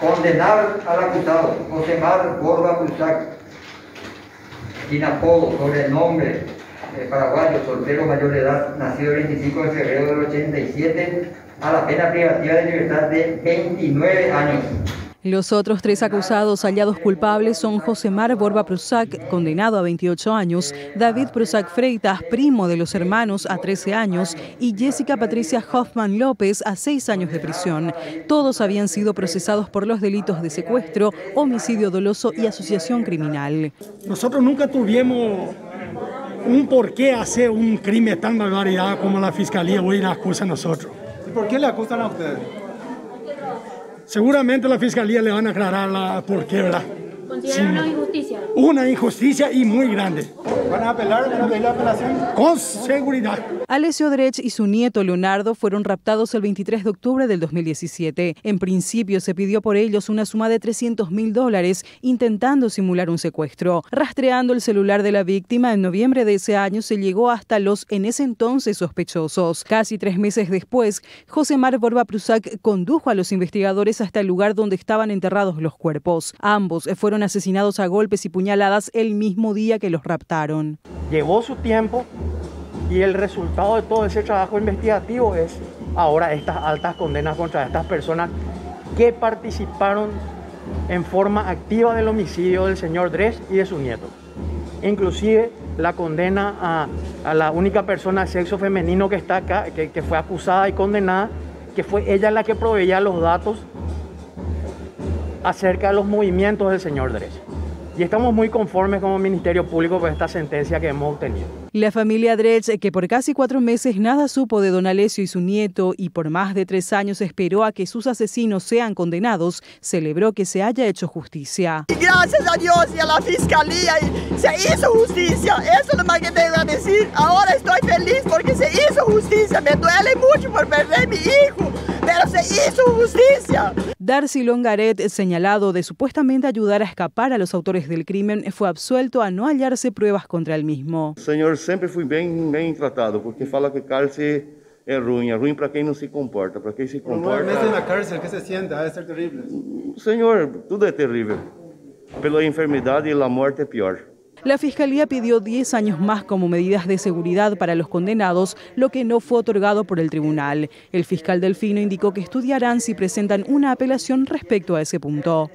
Condenar al acusado Josemar Borba Prusac, sin apodo, sobrenombre, eh, paraguayo, soltero mayor de edad, nacido el 25 de febrero del 87, a la pena privativa de libertad de 29 años. Los otros tres acusados hallados culpables son Josemar Borba Prusac, condenado a 28 años, David Prusac Freitas, primo de los hermanos, a 13 años, y Jessica Patricia Hoffman López, a 6 años de prisión. Todos habían sido procesados por los delitos de secuestro, homicidio doloso y asociación criminal. Nosotros nunca tuvimos un por qué hacer un crimen tan barbaridad como la Fiscalía hoy la acusa a nosotros. ¿Y por qué le acusan a ustedes? Seguramente la fiscalía le van a aclarar la por qué, ¿verdad? ¿Consideran una injusticia? Una injusticia y muy grande. ¿Van a apelar? ¿Van a pedir la apelación? Con seguridad. Alessio Drech y su nieto Leonardo fueron raptados el 23 de octubre del 2017. En principio se pidió por ellos una suma de 300 mil dólares, intentando simular un secuestro. Rastreando el celular de la víctima, en noviembre de ese año se llegó hasta los en ese entonces sospechosos. Casi tres meses después, José Mar Borba Prusac condujo a los investigadores hasta el lugar donde estaban enterrados los cuerpos. Ambos fueron asesinados a golpes y puñaladas el mismo día que los raptaron. Llevó su tiempo y el resultado de todo ese trabajo investigativo es ahora estas altas condenas contra estas personas que participaron en forma activa del homicidio del señor Dres y de su nieto. Inclusive la condena a, la única persona de sexo femenino que está acá, que, que fue acusada y condenada, que fue ella la que proveía los datos acerca de los movimientos del señor Dres. Y estamos muy conformes como Ministerio Público con esta sentencia que hemos obtenido. La familia Dredge, que por casi cuatro meses nada supo de don Alessio y su nieto y por más de tres años esperó a que sus asesinos sean condenados, celebró que se haya hecho justicia. Y gracias a Dios y a la fiscalía se hizo justicia. Eso es lo más que tengo que decir. Ahora estoy feliz porque se hizo justicia. Me duele mucho por perder mi hijo, hizo justicia. Darcy Longaret, señalado de supuestamente ayudar a escapar a los autores del crimen, fue absuelto a no hallarse pruebas contra el mismo. Señor, sempre fui bem, bem tratado, porque fala que cárcel é ruim, é ruim para quem não se comporta, para quem se Por nueve comporta... meses en la cárcel, ¿qué se siente? Ha de ser terrible. Senhor, tudo é terrível. Pela enfermidade, a morte é pior. La fiscalía pidió 10 años más como medidas de seguridad para los condenados, lo que no fue otorgado por el tribunal. El fiscal Delfino indicó que estudiarán si presentan una apelación respecto a ese punto.